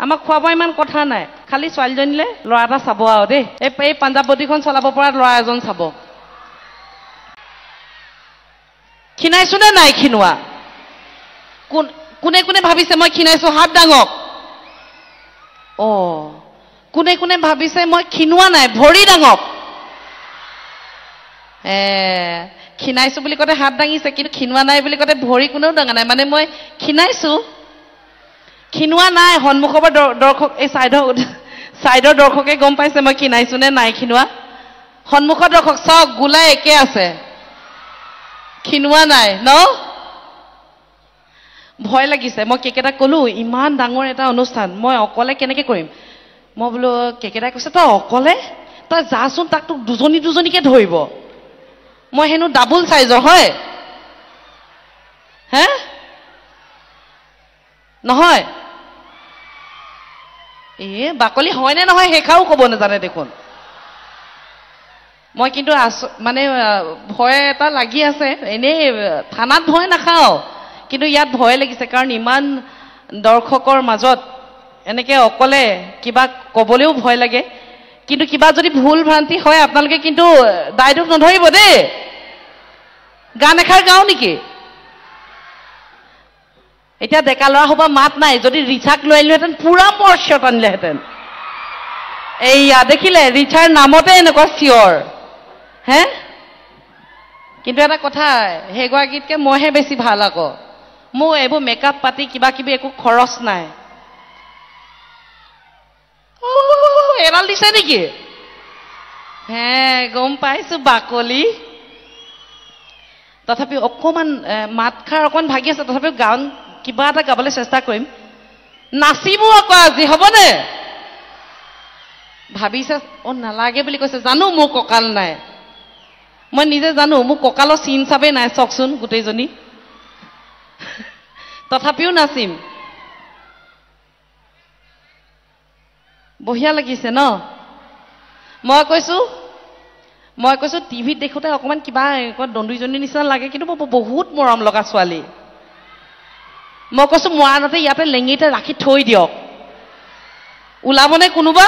আমাক বোৱা ইমান কথা নাই। খালি ছোৱালীজনীলে ল'ৰা এটা চাব আৰু দেই। এই পাঞ্জাৱতীখন চলাব পৰা ল'ৰা এজন চাব। ক্ষীণাইছো নে নাই ক্ষীণোৱা? কোন কোনে কোনে ভাবিছে মই ক্ষীণাইছো? হাত ডাঙক অ। কোনে কোনে ভাবিছে মই ক্ষীণোৱা নাই? ভৰি ডাঙক এ ক্ষীণাইছো বুলি কওঁতে হাত দাঙিছে কিন্তু ক্ষীণোৱা নাই বুলি কওঁতে ভৰি কোনেও দাঙা নাই। মানে মই ক্ষীণাইছো। ক্ষীণোৱা নাই সন্মুখৰ পৰা দৰ্শক এই চাইডৰ চাইডৰ দৰ্শকে গম পাইছে মই ক্ষীণাইছো নে নাই ক্ষীণোৱা সন্মুখৰ দৰ্শক চাওক গোলাই একে আছে। ক্ষীণোৱা নাই ন? ভয় লাগিছে। মই কেকেইটাক ক'লো ইমান ডাঙৰ এটা অনুষ্ঠান মই অকলে কেনেকে কৰিম? মই বোলো কেকেইটাই কৈছে তই অকলে? তই যাচোন তাক তোক দুজনী দুজনীকে ধৰিব। মই হেনো ডাবুল চাইজৰ হয়? হে? নহয়। এ বাকলি হয়নে নহয় সেইষাৰো ক'ব নাজানে দেখোন। মই কিন্তু আচ মানে ভয় এটা লাগি আছে। এনেই থানাত ভয় নাখাওঁ। কিন্তু ইয়াত ভয় লাগিছে কাৰণ ইমান দৰ্শকৰ মাজত এনেকে অকলে কিবা ক'বলৈও ভয় লাগে। কিন্তু কিবা যদি ভুল ভ্ৰান্তি হয় আপোনালোকে কিন্তু দায় দোষ নধৰিব দেই। গান এষাৰ গাওঁ নেকি? এতিয়া ডেকা ল'ৰা সোপা মাত নাই যদি ৰিচাক লৈ আনিলোহেঁতেন পুৰা মৰ চিঞৰ টানিলেহেঁতেন। এইয়া দেখিলে ৰিচাৰ নামতে এনেকুৱা চিঞৰ। হে? কিন্তু এটা কথা সেইগৰাকীতকে মইহে বেছি ভাল আকৌ। মোৰ এইবোৰ মেকআপ পাতি কিবা কিবি একো খৰচ নাই। এডাল দিছে নেকি? হে গম পাইছো বাকলি। তথাপিও অকণমান এ, মাতষাৰ অকণমান ভাগি আছে তথাপিও গান কিবা এটা গাবলৈ চেষ্টা কৰিম। নাচিবো আকৌ আজি হ'বনে? ভাবিছে অ নালাগে বুলি কৈছে। জানো মোৰ কঁকাল নাই। মই নিজে জানো মোৰ কঁকালৰ চিন চাপেই নাই। চাওকচোন গোটেইজনী। তথাপিও নাচিম। বঢ়িয়া লাগিছে ন? মই কৈছো মই কৈছো টিভিত দেখোঁতে অকণমান কিবা দন্দুইজনীৰ নিচিনা লাগে কিন্তু মোৰ বহুত মৰম লগা ছোৱালী। মই কৈছো মৰাণতে ইয়াতে লেঙিতে ৰাখি থৈ দিয়ক। ওলাবনে কোনোবা?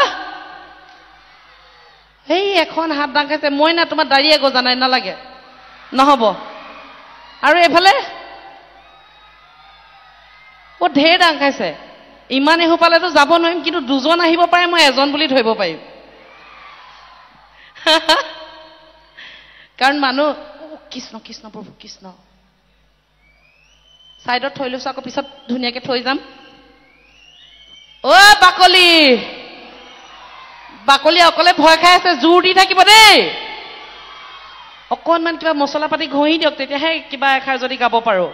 সেই এখন হাত দাঙাইছে মই না তোমাৰ দাড়িয়ে গজা নাই নালাগে। নহ'ব। আৰু এইফালে অ ঢেৰ দাং খাইছে। ইমান এসোপালেতো যাব নোৱাৰিম কিন্তু দুজন আহিব পাৰে মই এজন বুলি ধৰিব পাৰিম। কাৰণ মানুহ কৃষ্ণ কৃষ্ণ প্ৰভু কৃষ্ণ। ছাইডত থৈ লৈছো আকৌ পিছত ধুনীয়াকে থৈ যাম। অ বাকলি। বাকলি অকলে ভয় খাই আছে জোৰ দি থাকিব দেই। অকণমান কিবা মছলা পাতি ঘঁহি দিয়ক তেতিয়াহে কিবা এষাৰ যদি গাব পাৰো।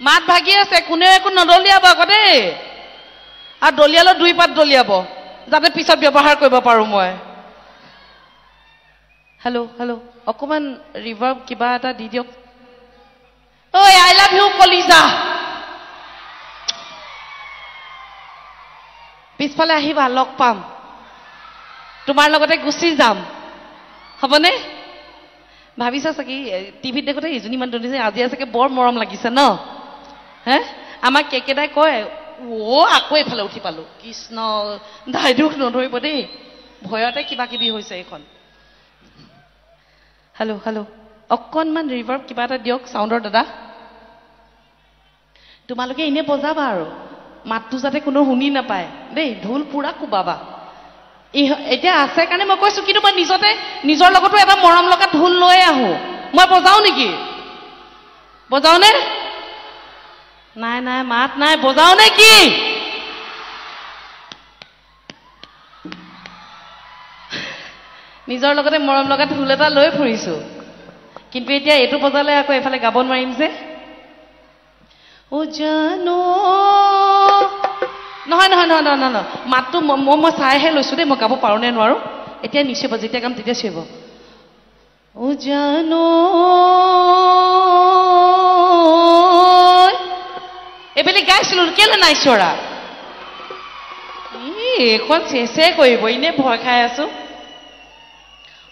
মাত ভাগি আছে কোনেও একো নদলিয়াব আকৌ দেই। আৰু দলিয়ালেও দুই পাত দলিয়াব যাতে পিছত ব্যৱহাৰ কৰিব পাৰো মই। হেল্ল' হেল্ল' অকণমান ৰিভাৰ্ব কিবা এটা দি দিয়ক। ঐ আই লাভ ইউ কলিজা পিছফালে আহিবা লগ পাম তোমাৰ লগতে গুচি যাম হ'বনে ভাবিছা চাগে টিভিত দেখোঁতে ইজনী ইমান ধুনীয়া আজি চাগে বৰ মৰম লাগিছে ন হে আমাক কেকেটাই কয় অ আকৌ এইফালে উঠি পালো কৃষ্ণ দাইদোষ নধৰিব দেই ভয়তে কিবা কিবি হৈছে এইখন হেল্ল' হেল্ল' অকণমান ৰিভাৰ্ব কিবা এটা দিয়ক চাউণ্ডৰ দাদা তোমালোকে এনেই বজাবা আৰু। মাতটো যাতে কোনো শুনি নাপায়। দেই ঢোল পুৰা কোবাবা। এতিয়া আছে কাৰণে মই কৈছো কিন্তু মই নিজতে নিজৰ লগতো এটা মৰম লগা ঢোল লৈ আহো। মই বজাও নেকি? বজাও নে? নাই নাই মাত নাই। বজাও নে কি? নিজৰ লগতে মৰম লগা ঢোল এটা লৈ ফুৰিছো। কিন্তু এতিয়া এইটো বজালে আকৌ এইফালে গাব নোৱাৰিম যে। ও জানো। নহয় নহয় নহয় নহয় নহয়। মাতটো মই মই চাইহে লৈছো দেই, মই গাব পাৰো নে নোৱাৰো? এতিয়া নিশ্চয় যেতিয়া গাম তেতিয়া চিব ও জানো। এইবেলি গাইছিলো কেলে নাই চৰা এইখন চেচে কৰিব এনেই ভয় খাই আছো।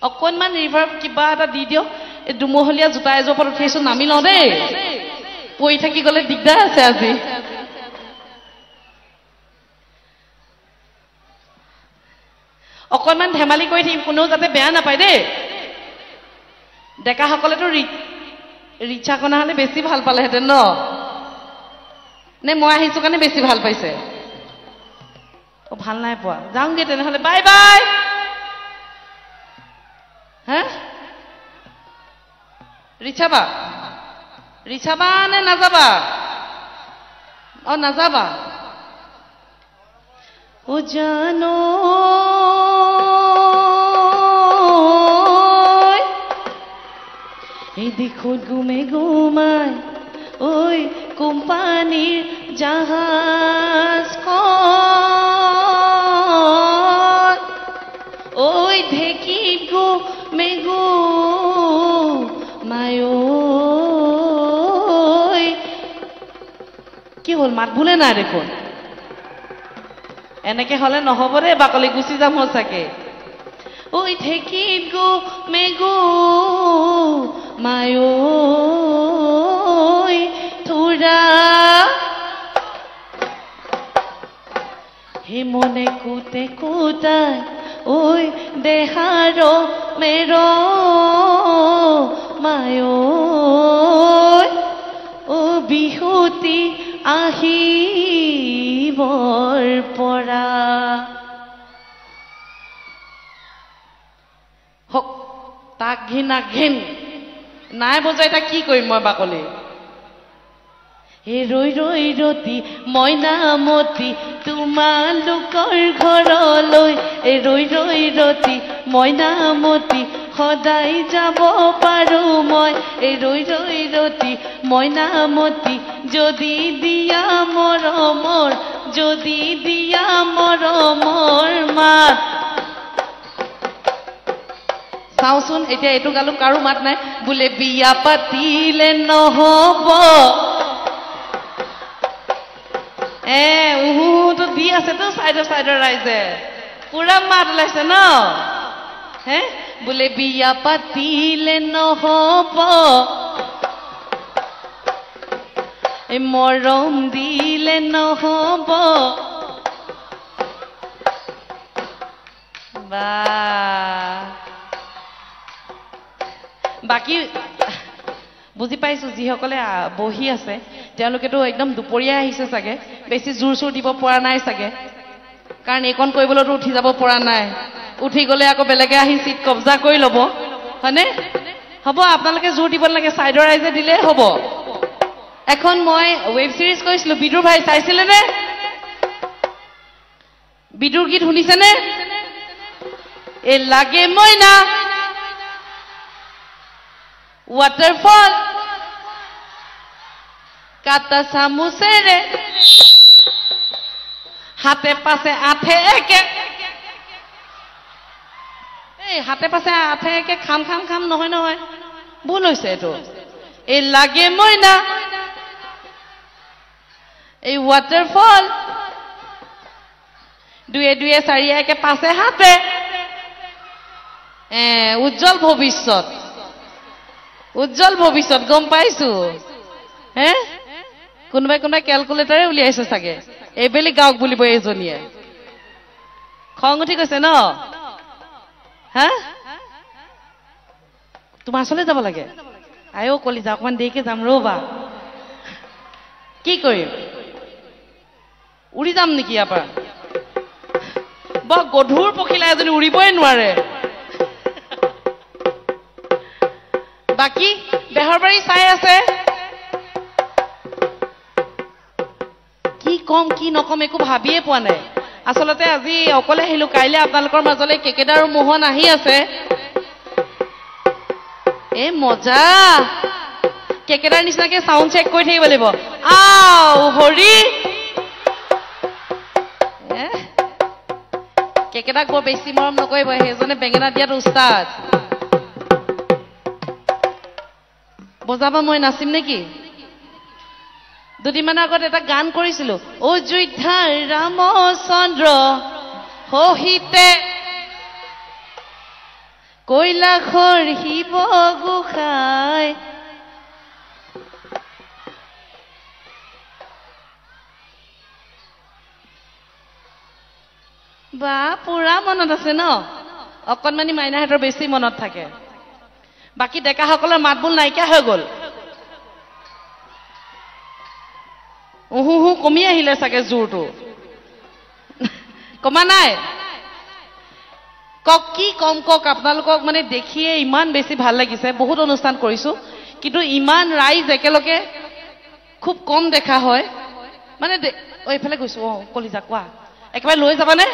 অকণমান ৰিভাৰ্ব কিবা এটা দি দিয়ক, এই দুমহলীয়া জোতা এযোৰ ওপৰত উঠিছো, নামি লওঁ দেই। পৰি থাকি গ'লে দিগদাৰ আছে আজি। অকণমান ধেমালি কৰি থাকিম কোনেও যাতে বেয়া নাপায় দেই। ডেকাসকলেতো ৰিক্সা কণা হ'লে বেছি ভাল পালেহেঁতেন ন? নে মই আহিছোঁ কাৰণে বেছি ভাল পাইছে? অ' ভাল নাই পোৱা। যাওঁগৈ তেনেহ'লে। Bye bye! হে? ৰিক্সা বা ৰিচাবা নে নাযাবা অ নাযাবা ও জানো এই দিশত গুমে গুমাই ঐ কোম্পানীৰ জাহাজ ঐ হ'ল, মাত বোলে নাই দেখোন। এনেকে হলে নহব দেই বাকলি গুচি যাম সঁচাকে ঐ ঢেঁকীত গো, মেগু, মায় থোৰা। হে মনে কুতে কুটাই ঐ দেহাৰ মেৰ, মায় ও বিহুতি আহিবৰ পৰা। হক তাক ঘিন ঘিন নাই বজাই তাক কি কৰিম মই বাকলি? হে ৰৈ ৰৈ ৰতি মইনামতি তোমালোকৰ ঘৰলৈ। এ ৰৈ ৰৈ ৰতি মইনামতি সদায় যাব পাৰোঁ মই। এ ৰৈ ৰৈ ৰতি মইনামতি যদি দিয়া মৰমৰ যদি দিয়া মৰমৰ মাত চাওচোন এতিয়া এইটো গালো, কাৰো মাত নাই। বোলে বিয়া পাতিলে নহব। এ উহুটো দি আছেতো চাইডৰ চাইডৰ ৰাইজে। পুৰা মাত ওলাইছে ন? হে? বোলে বিয়া পাতিলে নহব মৰম দিলে নহব বাকী বুজি পাইছো যিসকলে বহি আছে তেওঁলোকেতো একদম দুপৰীয়া আহিছে চাগে। বেছি জোৰ চোৰ দিব পৰা নাই চাগে। কাৰণ এইকণ কৰিবলৈতো উঠি যাব পৰা নাই। উঠি গ'লে আকৌ বেলেগে আহি চিট কব্জা কৰি ল'ব। হয়নে? হ'ব আপোনালোকে জোৰ দিব নালাগে ছাইডৰ ৰাইজে দিলেই হ'ব। এখন মই ৱেব ছিৰিজ কৈছিলো বিদুৰ ভাই চাইছিলেনে বিদুৰ গীত শুনিছেনে? এ লাগে মইনা। ৱাটাৰফল কাটা চামুচেৰে। হাতে পাছে আঠে একে। এই হাতে পাছে আঠে একে খাম খাম খাম নহয় নহয়। ভুল হৈছে এইটো। এই লাগে মইনা। এই ৱাটাৰফল দুয়ে দুয়ে চাৰিয়ে একে পাছে হাতে। উজ্জ্বল ভৱিষ্যত। উজ্জ্বল ভৱিষ্যত গম পাইছো। হে? কোনোবাই কোনোবাই কেলকুলেটাৰে উলিয়াইছে চাগে। এইবেলি গাওক বুলিব এইজনীয়ে। খং উঠি গৈছে ন? তোমাৰ ওচৰলৈ যাব লাগে। আইও কলিজা অকমান দেৰিকে যাম ৰ'বা। কি কৰিম? উৰি যাম নেকি ইয়াৰ পৰা? বৰ গধুৰ পখিলা এজনী উৰিবই নোৱাৰে। বাকী বেহৰবাৰী চাই আছে? কি কম কি নকম একো ভাবিয়ে পোৱা নাই। আচলতে আজি অকলে আহিলো কাইলে আপোনালোকৰ মাজলৈ কেকেদা আৰু মোহন আহি আছে। এ মজা! কেকেদাৰ নিচিনাকে চাউণ্ড চেক কৰি থাকিব লাগিব। আও হৰি! কেকেদাক বৰ বেছি মৰম নকৰিব সেইজনে বেঙেনা দিয়াত উস্তাদ। বজাবা মই নাচিম নেকি? দুদিনমানৰ আগত এটা গান কৰিছিলো। অযোধ্যাৰ ৰামচন্দ্ৰ সহিতে কৈলাসৰ শিৱ গোসাই বা পুৰা মনত আছে ন? অকণমানি মাইনাহঁতৰ বেছি মনত থাকে। বাকী ডেকাসকলৰ মাতবোল নাইকিয়া হৈ গ'ল। উহু উহু কমি আহিলে চাগে জোৰটো। কমা নাই? কওক কি কম কওক আপোনালোকক মানে দেখিয়ে ইমান বেছি ভাল লাগিছে। বহুত অনুষ্ঠান কৰিছোঁ। কিন্তু ইমান ৰাইজ একেলগে খুব কম দেখা হয়। মানে এইফালে গৈছো। অ কলিজা কোৱা। একেবাৰে লৈ যাবানে?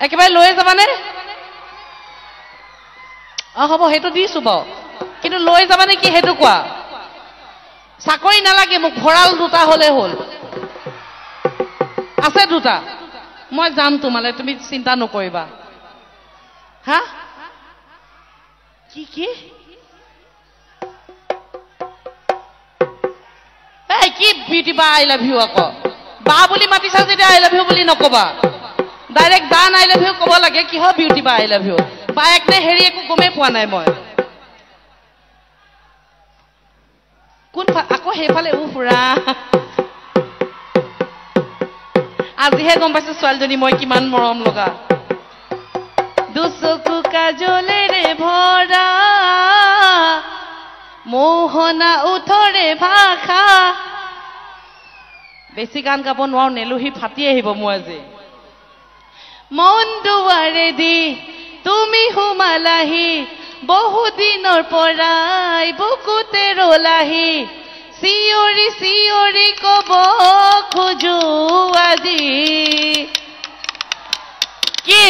একেবাৰে লৈ যাবানে? অ হ'ব সেইটো দিছো বাৰু। কিন্তু লৈ যাবানে কি সেইটো কোৱা। চাকৰি নালাগে মোক ভঁৰাল দুটা হ'লে হ'ল। আছে দুটা। মই যাম তোমালে তুমি চিন্তা নকৰিবা। হা? কি কি? এই কি বিউটি বা আই লাভ ইউ আকৌ? বা বুলি মাতিছা যেতিয়া আই লাভ ইউ বুলি নকবা। ডাইৰেক্ট বান আই লাভ ইউ ক'ব লাগে কিহৰ বিউটি বা আই লাভ ইউ বায়েক নে হেৰি একো গমেই পোৱা নাই মই। কোন আকৌ সেইফালে উ ফুৰা আজিহে গম পাইছো ছোৱালীজনী মই কিমান মৰম লগা দুচকু কাজলেৰে ভৰা মোহনা উঠৰে ভাষা বেছি গান গাব নোৱাৰো নেলুহি ফাটি আহিব মোৰ আজি মন দুৱাৰেদি তুমি সোমালাহি বহুদিনৰ পৰাই বুকুতে ৰলাহি। চিঞৰি চিঞৰি কব খোজো আজি। কি?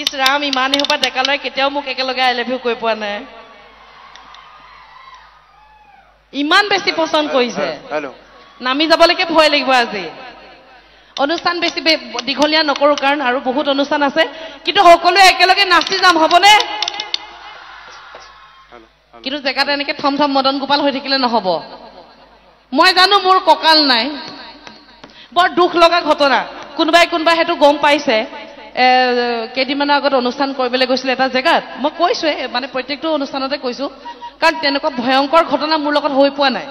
ইছ ৰাম ইমান এসোপা ডেকালৈ কেতিয়াও মোক একেলগে আই লাভ ইউ কৈ পোৱা নাই। ইমান বেছি পচন্দ কৰিছে। নামি যাবলৈকে ভয় লাগিব আজি। অনুষ্ঠান বেছি দীঘলীয়া নকৰোঁ কাৰণ আৰু বহুত অনুষ্ঠান আছে। কিন্তু সকলোৱে একেলগে নাচি যাম হ'বনে? কিন্তু জেগাত এনেকে থম থম মদন গোপাল হৈ থাকিলে নহ'ব। মই জানো মোৰ কঁকাল নাই। বৰ দুখ লগা ঘটনা। কোনোবাই কোনোবাই সেইটো গম পাইছে। কেইদিনমানৰ আগত অনুষ্ঠান কৰিবলৈ গৈছিলে এটা জেগাত। মই কৈছোৱে মানে প্ৰত্যেকটো অনুষ্ঠানতে কৈছোঁ। কাৰণ তেনেকুৱা ভয়ংকৰ ঘটনা মোৰ লগত হৈ পোৱা নাই।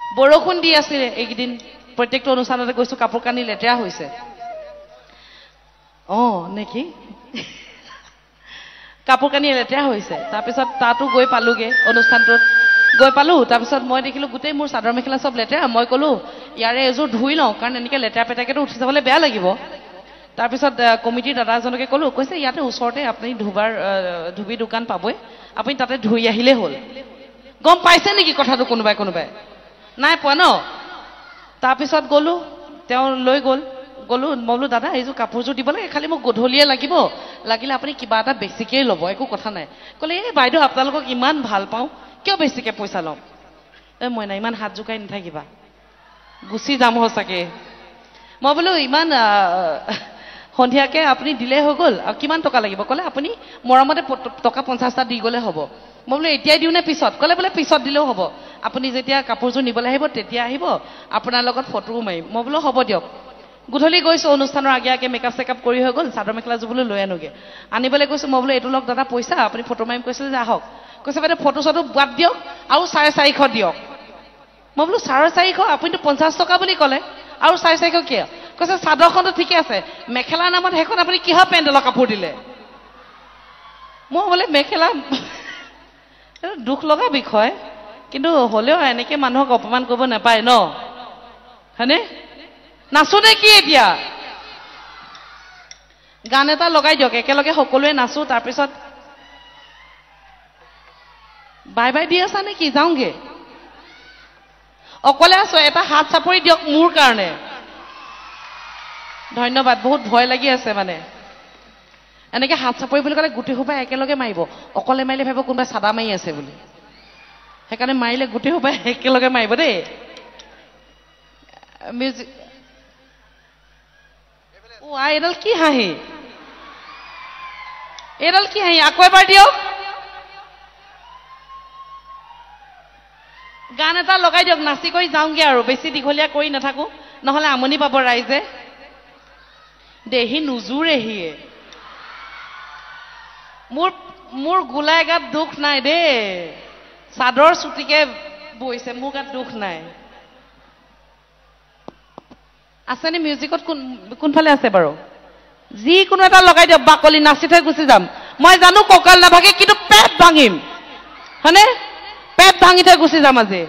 বৰষুণ দি আছিলে এইকেইদিন। প্ৰত্যেকটো অনুষ্ঠানতে গৈছোঁ কাপোৰ কানি লেতেৰা হৈছে। অঁ নেকি? কাপোৰ কানি লেতেৰা হৈছে। তাৰপিছত তাতো গৈ পালোগে অনুষ্ঠানটোত। গৈ পালোঁ তাৰপিছত মই দেখিলোঁ গোটেই মোৰ চাদৰ মেখেলা চব লেতেৰা। মই ক'লোঁ ইয়াৰে এযোৰ ধুই লওঁ কাৰণ এনেকৈ লেতেৰা পেতেৰাকেতো উঠি যাবলৈ বেয়া লাগিব। তাৰপিছত কমিটিৰ দাদা এজনকে ক'লোঁ কৈছে ইয়াতে ওচৰতে আপুনি ধুবাৰ ধুবি দোকান পাবই। আপুনি তাতে ধুই আহিলেই হ'ল। গম পাইছে নেকি কথাটো কোনোবাই কোনোবাই? নাই পোৱা ন? তাৰপিছত গ'লোঁ তেওঁ লৈ গ'ল গ'লোঁ মই বোলো দাদা এইযোৰ কাপোৰযোৰ দিব লাগে খালি মোক গধূলিয়ে লাগিব। লাগিলে আপুনি কিবা এটা বেছিকেই ল'ব একো কথা নাই। ক'লে এই বাইদেউ আপোনালোকক ইমান ভাল পাওঁ কিয় বেছিকৈ পইচা ল'ম? এই মইনা ইমান হাত জোকাই নাথাকিবা। গুচি যাম সঁচাকে মই বোলো ইমান সন্ধিয়াকে আপুনি দিলেই হৈ গ'ল। আৰু কিমান টকা লাগিব? ক'লে আপুনি মৰমতে টকা পঞ্চাছটা দি গ'লে হ'ব। মই বোলো এতিয়াই দিওঁ নে পিছত? ক'লে বোলে পিছত দিলেও হ'ব। আপুনি যেতিয়া কাপোৰযোৰ নিবলৈ আহিব তেতিয়া আহিব। আপোনাৰ লগত ফটোও মাৰিম। মই বোলো হ'ব দিয়ক। গধূলি গৈছোঁ অনুষ্ঠানৰ আগে আগে মেকআপ চেকআপ কৰি হৈ গ'ল চাদৰ মেখেলাযোৰ বোলো লৈ আনোগৈ। আনিবলৈ গৈছোঁ মই বোলো এইটো লওক দাদা পইচা। আপুনি ফটো মাৰিম কৈছিলে যে আহক। কৈছে বাইদেউ ফটো চটো বাদ দিয়ক আৰু চাৰে চাৰিশ দিয়ক। মই বোলো চাৰে চাৰিশ? আপুনিতো পঞ্চাছ টকা বুলি ক'লে। আৰু চাৰে চাৰিশ কিয়? কৈছে চাদৰখনটো ঠিকে আছে। মেখেলাৰ নামত সেইখন আপুনি কিহৰ পেণ্ডেলৰ কাপোৰ দিলে? মই বোলে মেখেলা দুখ লগা বিষয়। কিন্তু হ'লেও এনেকে মানুহক অপমান কৰিব নাপায় ন? হয়নে? নাচো নে কি এতিয়া? গান এটা লগাই দিয়ক একেলগে সকলোৱে নাচো তাৰপিছত বাই বাই দি আছা নেকি যাওঁগে। অকলে আছো এটা হাত চাপৰি দিয়ক মোৰ কাৰণে। ধন্যবাদ বহুত ভয় লাগি আছে মানে। এনেকে হাত চাপৰি বুলি ক'লে গোটেই সোপাই একেলগে মাৰিব। অকলে মাৰিলে ভাবিব কোনোবাই চাদা মাৰি আছে বুলি। সেইকাৰণে মাৰিলে গোটেই সোপাই একেলগে মাৰিব দেই। মিউজিক আই, এইডাল কি হাঁহি? এইডাল কি হাঁহি? আকৌ এবাৰ দিয়ক। গান এটা লগাই দিয়ক নাচি কৰি যাওঁগে আৰু। বেছি দীঘলীয়া কৰি নাথাকো। নহলে আমনি পাব ৰাইজে। দেহি নোজোৰেহিয়ে। মোৰ মোৰ গোলাই গাত দুখ নাই দেই। চাদৰ চুটিকে বৈছে মোৰ গাত দুখ নাই। আছেনে মিউজিকত কোন কোনফালে আছে বাৰু? যিকোনো এটা লগাই দিয়ক বাকলি নাচি থৈ গুচি যাম। মই জানো কঁকাল নাভাগে কিন্তু পেট ভাঙিম। হয়নে? পেট ভাঙি থৈ গুচি যাম আজি।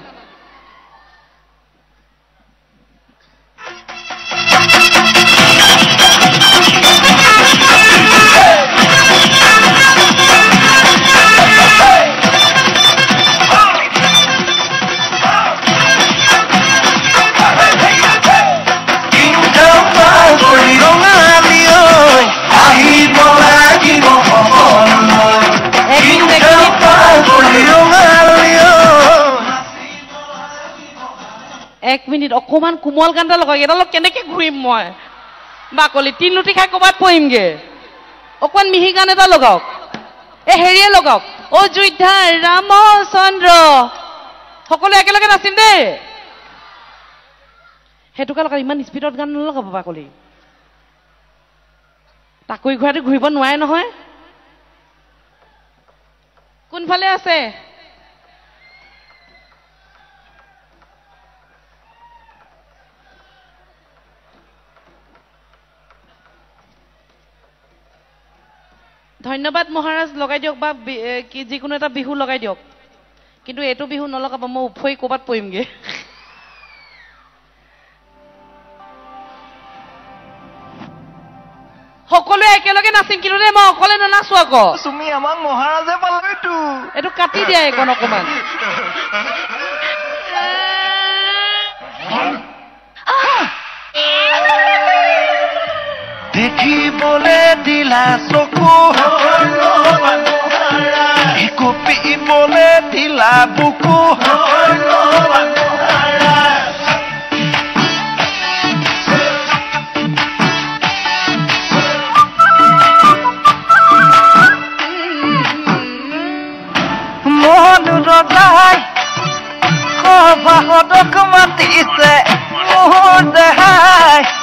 অকমান কোমল গান এটা লগাই এডালত কেনেকে ঘূৰিম মই? বাকলি তিন লুটি খাই ক'ৰবাত পৰিমগে? অকমান মিহি গান এটা লগাওক। এ হেৰিয়ে লগাওক। অযোধ্যা ৰামচন্দ্ৰ সকলোৱে একেলগে নাচিম দেই। সেইটোকে লগাওক ইমান স্পীডত গান নলগাব বাকলি টাকুৰি ঘূৰাটো ঘূৰিব নোৱাৰে নহয়। কোনফালে আছে? ধন্যবাদ মহাৰাজ লগাই দিয়ক বা যিকোনো এটা বিহু লগাই দিয়ক। কিন্তু এইটো বিহু নলগাব মই উফৰি ক'ৰবাত পৰিমগে। সকলোৱে একেলগে নাচিম কিন্তু দেই মই অকলে নানাচো আকৌ। তুমি আমাক মহাৰাজে পালেতো এইটো কাটি দিয়া এইকণ অকমান। দেখিবলে দিলা চকু। কপিবলে দিলা বুকু। মন ৰজাই সভাসদক মাতিছে মোৰ দেহাই।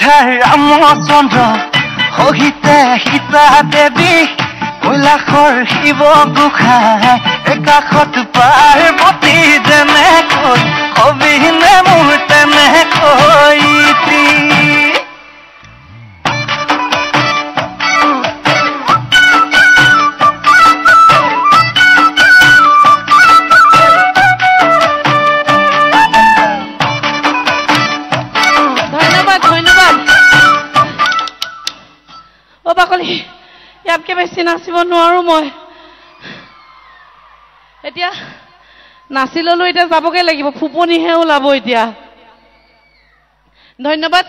অযোধ্যাৰ ৰামচন্দ্ৰ সহিতে সীতা দেৱী কৈলাশৰ শিৱ গোসাঁই একাষত পাৰ্বতী যেনেকৈ বেছি নাচিব নোৱাৰো মই। এতিয়া নাচি ললো এতিয়া যাবগে লাগিব ফুপনিহে ওলাব এতিয়া। ধন্যবাদ।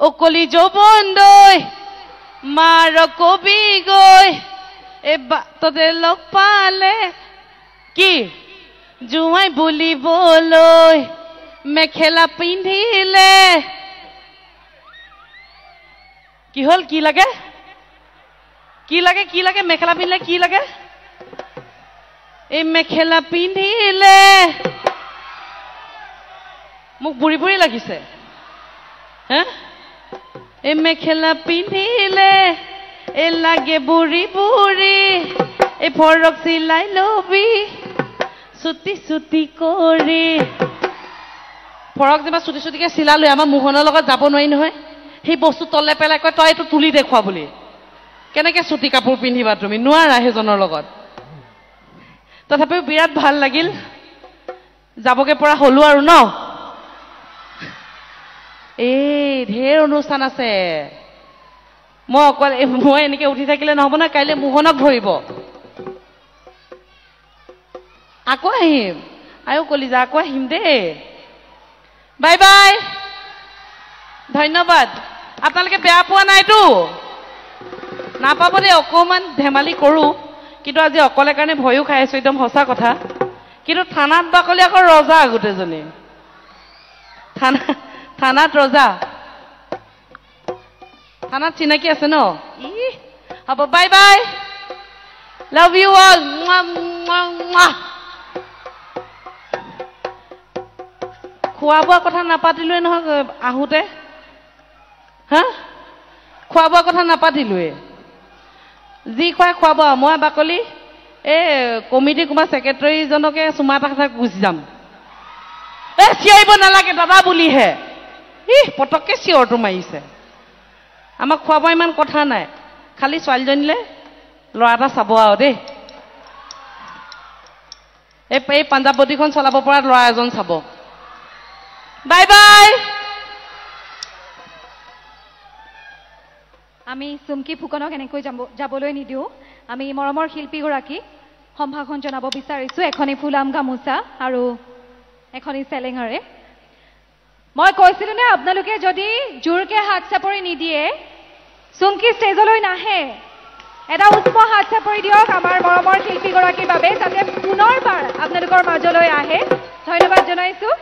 অকলি যৌৱন দৈ মাৰ কবি গৈ এই বাটতে লগ পালে কি? জোঁৱাই বুলিবলৈ মেখেলা পিন্ধিলে। কি হ'ল কি লাগে? কি লাগে কি লাগে? মেখেলা পিন্ধিলে কি লাগে? এই মেখেলা পিন্ধিলে মোক বুঢ়ী বুঢ়ী লাগিছে। হে? এই মেখেলা পিন্ধিলে এই লাগে বুঢ়ী বুঢ়ী এই ফৰক চিলাই লবি, চুটি চুটি কৰি। ফৰক যেনিবা চুটি চুটিকে চিলালো, আমাৰ মোহনৰ লগত যাব নোৱাৰি নহয়। সেই বস্তু তলে পেলাই কয়, তই এইটো তুলি দেখুৱা বুলি। কেনেকে চুটি কাপোৰ পিন্ধিবা তুমি? নোৱাৰা সেইজনৰ লগত। তথাপিও বিৰাট ভাল লাগিল। যাবগে পৰা হলো আৰু ন? এই ঢেৰ অনুষ্ঠান আছে। মই অকল মই এনেকে উঠি থাকিলে নহ'ব নহয় কাইলৈ মোহনক ধৰিব। আকৌ আহিম। আয়ো কলিজা আকৌ আহিম দেই। Bye bye. ধন্যবাদ। আপোনালোকে বেয়া পোৱা নাইতো? নাপাব দেই অকণমান ধেমালি কৰোঁ। কিন্তু আজি অকলে কাৰণে ভয়ো খাই আছোঁ একদম সঁচা কথা। কিন্তু থানাত বাকলি আকৌ ৰজা গোটেইজনী থানা থানাত ৰজা। থানাত চিনাকি আছে ন? ই হ'ব bye bye. Love you all খোৱা বোৱা কথা নাপাতিলোৱে নহয় আহোঁতে। হা? খোৱা বোৱা কথা নাপাতিলোৱে। যি খুৱাই খুৱাব আৰু মই বাকলি এই কমিটিৰ কোনোবা ছেক্ৰেটেৰীজনকে চুমা এটা কথা গুচি যাম। এ চিঞৰিব নালাগে দাদা বুলিহে। ই পটককৈ চিঞৰটো মাৰিছে। আমাক খোৱা বোৱা ইমান কথা নাই। খালি ছোৱালীজনীলে ল'ৰা এটা চাব আৰু দেই। এই এই পাঞ্জাৱ বটীখন চলাব পৰা ল'ৰা এজন চাব। Bye bye! আমি চুমকি ফুকনক এনেকৈ যাব যাবলৈ নিদিওঁ। আমি মৰমৰ শিল্পীগৰাকীক সম্ভাষণ জনাব বিচাৰিছোঁ। এখনি ফুলাম গামোচা আৰু এখনি চেলেঙাৰে। মই কৈছিলোঁ নে আপোনালোকে যদি জোৰকে হাত চাপৰি নিদিয়ে চুমকি ষ্টেজলৈ নাহে। এটা উষ্ম হাত চাপৰি দিয়ক আমাৰ মৰমৰ শিল্পীগৰাকীৰ বাবে যাতে পুনৰবাৰ আপোনালোকৰ মাজলৈ আহে। ধন্যবাদ জনাইছোঁ।